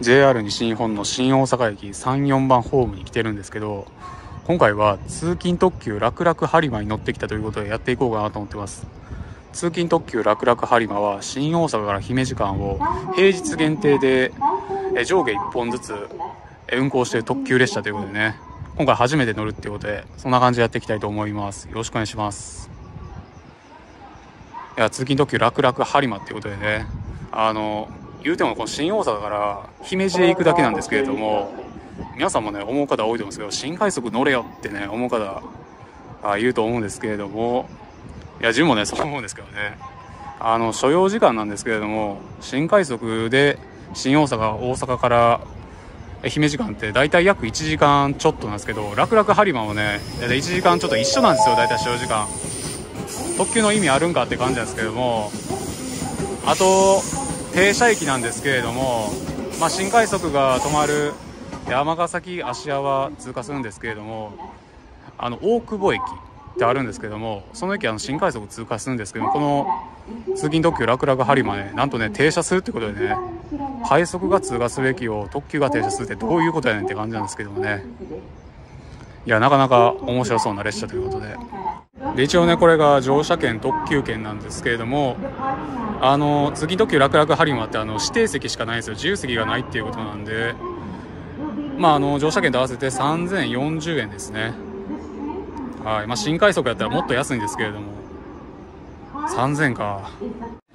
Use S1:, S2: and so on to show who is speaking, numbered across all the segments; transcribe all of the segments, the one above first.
S1: JR 西日本の新大阪駅34番ホームに来てるんですけど今回は通勤特急楽々播磨に乗ってきたということでやっていこうかなと思ってます。通勤特急楽々播磨は新大阪から姫路間を平日限定で上下1本ずつ運行している特急列車ということでね今回初めて乗るっていうことでそんな感じでやっていきたいと思います。よろしくお願いします。いや通勤特急楽々播磨っていうことでねあの言うてもこの新大阪から姫路へ行くだけなんですけれども皆さんもね思う方多いと思うんですけど新快速乗れよってね思う方あ言うと思うんですけれどもいや自分もねそう思うんですけどね。あの所要時間なんですけれども新快速で新大阪大阪から姫路間って大体約1時間ちょっとなんですけど楽々播磨もね大体1時間ちょっと一緒なんですよ大体所要時間。特急の意味あるんかって感じなんですけどもあと停車駅なんですけれども、まあ、新快速が止まる尼崎芦屋は通過するんですけれどもあの大久保駅ってあるんですけどもその駅あの新快速通過するんですけどこの通勤特急楽々播磨ねなんとね停車するってことでね快速が通過する駅を特急が停車するってどういうことやねんって感じなんですけどもね。いやなかなか面白そうな列車ということで。で一応ねこれが乗車券特急券なんですけれどもあの次特急楽々播磨ってあの指定席しかないですよ。自由席がないっていうことなんで。まああの乗車券と合わせて3040円ですね。はい。まあ、新快速やったらもっと安いんですけれども。3000か。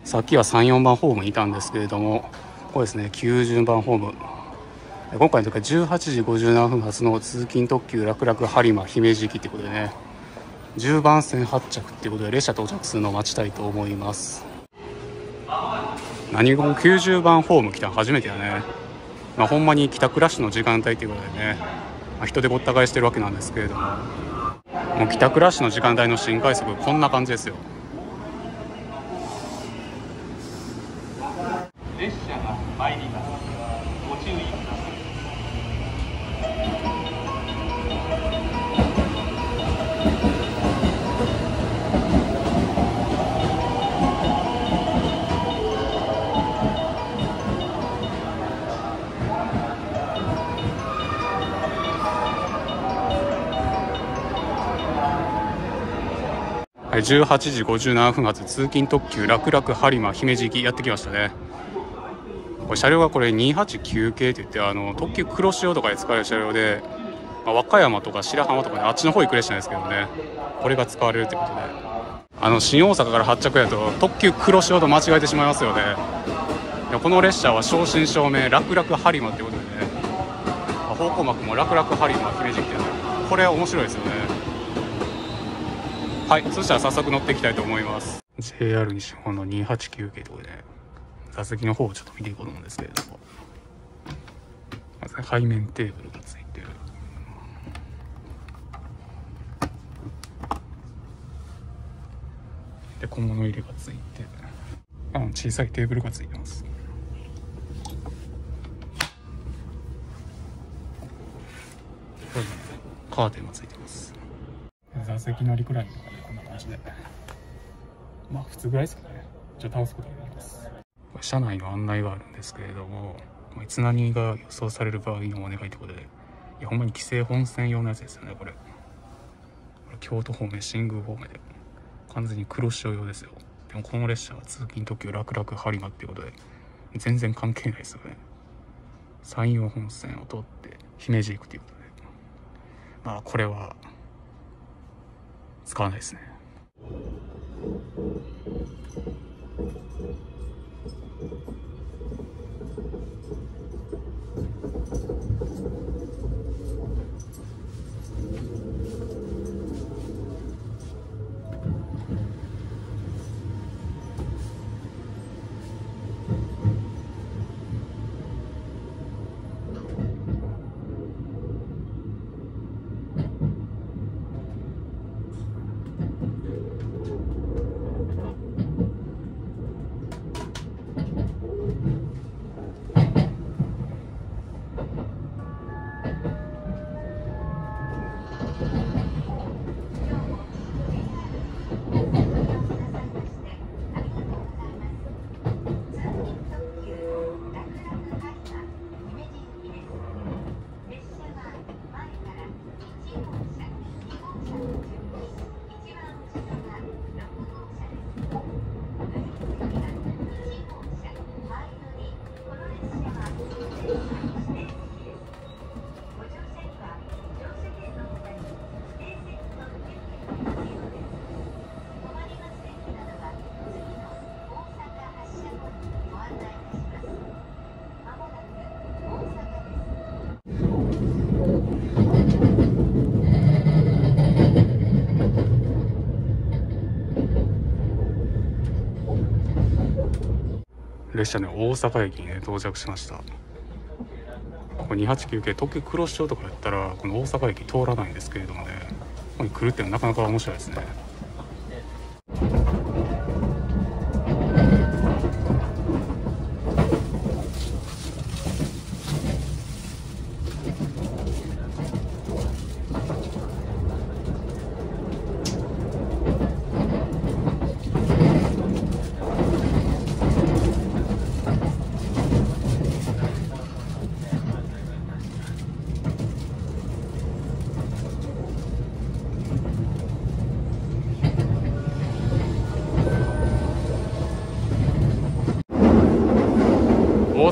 S1: さっきは34番ホームにいたんですけれども。ここですね。90番ホーム。今回の時は18時57分発の通勤特急楽々播磨姫路行きってことでね。10番線発着ってことで列車到着するのを待ちたいと思います。何も90番ホーム来たの初めてやね、まあ、ほんまに帰宅ラッシュの時間帯ということでね、まあ、人でごった返してるわけなんですけれども。もう帰宅ラッシュの時間帯の新快速こんな感じですよ。
S2: 列車が参ります。
S1: 18時57分発通勤特急楽々播磨姫路行きやってきましたね。これ車両がこれ289系って言ってあの特急黒潮とかで使われる車両で、まあ、和歌山とか白浜とかねあっちの方行く列車ですけどねこれが使われるってことで。あの新大阪から発着やと特急黒潮と間違えてしまいますよね。この列車は正真正銘楽々播磨ってことでね、方向幕も楽々播磨姫路行ってね。これ面白いですよね。はいそしたら早速乗っていきたいと思います。JR 西日本の289系ということで座席の方をちょっと見ていこうと思うんですけれども。まず背面テーブルがついてる。で小物入れがついて。あの小さいテーブルがついてます。カーテンがついてます。座席のリクライニングじで。まあ普通ぐらいですかね。じゃあ倒すことができます。車内の案内があるんですけれどもまあいつ何が予想される場合のお願いってことでいやほんまに規制本線用のやつですよねこれ。これ京都方面新宮方面で。完全に黒潮用ですよ。でもこの列車は通勤特急楽々播磨っていうことで全然関係ないですよね。山陽本線を通って姫路行くっていうことで。まあこれは使わないですね。Thank 列車ね大阪駅にね到着しました。これ289系特急黒潮とかやったらこの大阪駅通らないんですけれどもね。ここに来るっていうのはなかなか面白いですね。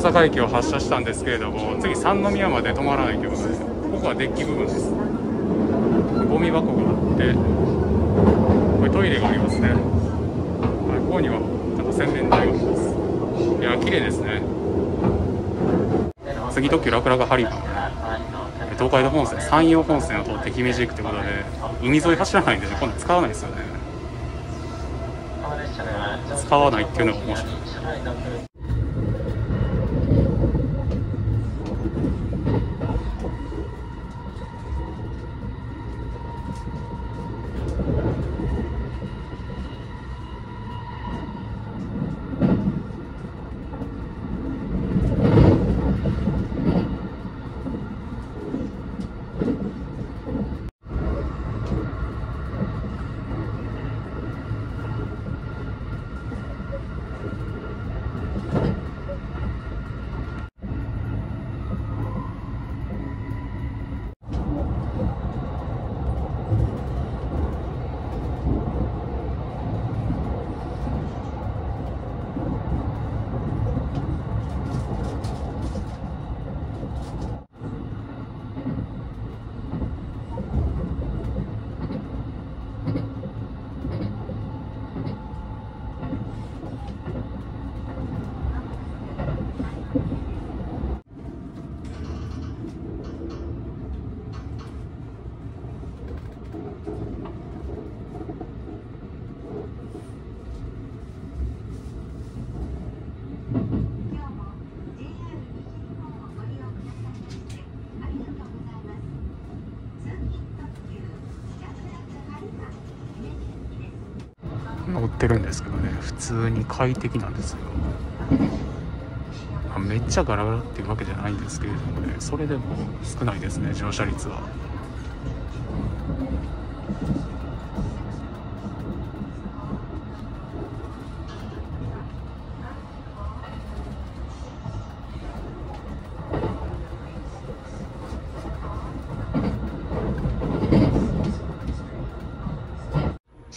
S1: 阪駅を発車したんですけれども次三宮まで止まらないということですここはデッキ部分です。ゴミ箱があってこれトイレがありますね、はい、ここにはちゃんと洗面台があります。いや綺麗ですね。次特急楽々ハリマン東海道本線山陽本線を通って姫路行くということで海沿い走らないんでね今度使わないですよね。使わないっていうのが面白い。乗ってるんですけどね。普通に快適なんですよ。あめっちゃガラガラっていうわけじゃないんですけれどもね。それでも少ないですね乗車率は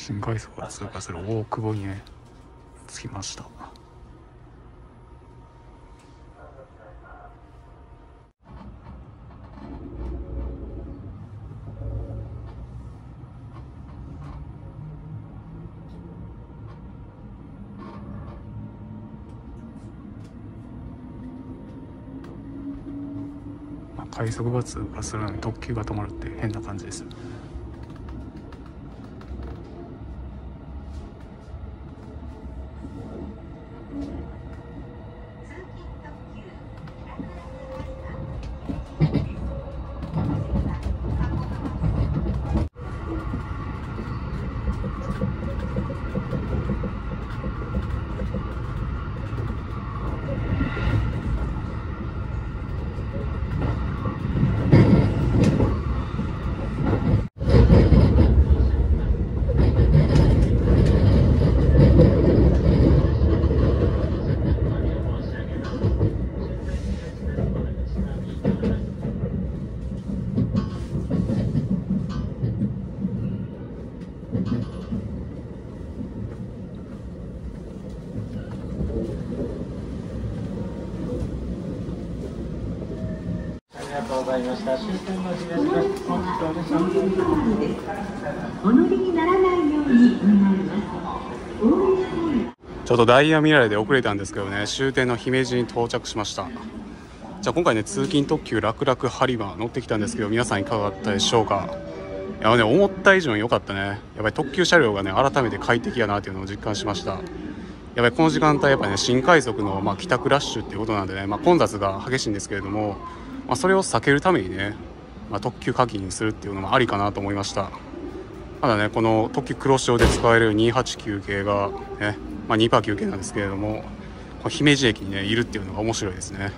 S1: 新快速が通過する大久保にね着きました。まあ快速が通過するのに特急が止まるって変な感じです。よね
S3: りがとうございました。お
S4: 乗りにならないようにお願いします。
S1: ちょっとダイヤ未来で遅れたんですけどね終点の姫路に到着しましたじゃあ今回ね通勤特急楽々ハリマー乗ってきたんですけど皆さんいかがだったでしょうか？いやね思った以上に良かったねやっぱり特急車両がね改めて快適やなっていうのを実感しましたやっぱりこの時間帯やっぱね新快速のまあ帰宅ラッシュっていうことなんでね、まあ、混雑が激しいんですけれども、まあ、それを避けるためにね、まあ、特急課金するっていうのもありかなと思いました。ただねこの特急黒潮で使える289系がね、まあ、2パー休憩なんですけれどもこの姫路駅にねいるっていうのが面白いですね。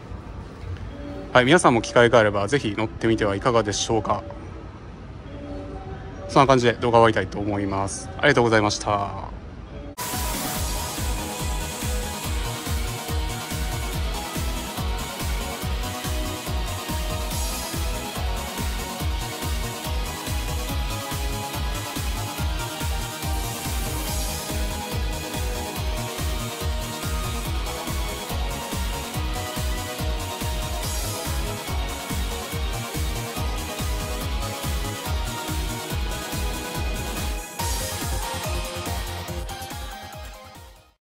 S1: はい皆さんも機会があればぜひ乗ってみてはいかがでしょうか。そんな感じで動画終わりたいと思います。ありがとうございました。